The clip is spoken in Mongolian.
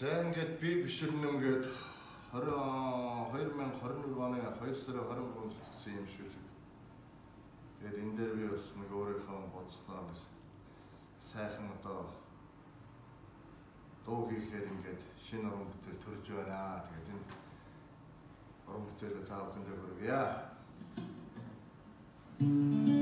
За ингээд би биширнэмгээд 20 2021 оны 2 сарын 23-нд зүтгэсэн юм шүлэг. Тэгээд энэ дээр би бас нэг өөрийнхөө бодсноо бас сайхан одоо дуу хийхээр ингээд шинэ уран бүтээл төрж байна. Тэгээд энэ уран бүтээлээ та бүхэндээ хүргье. Thank you.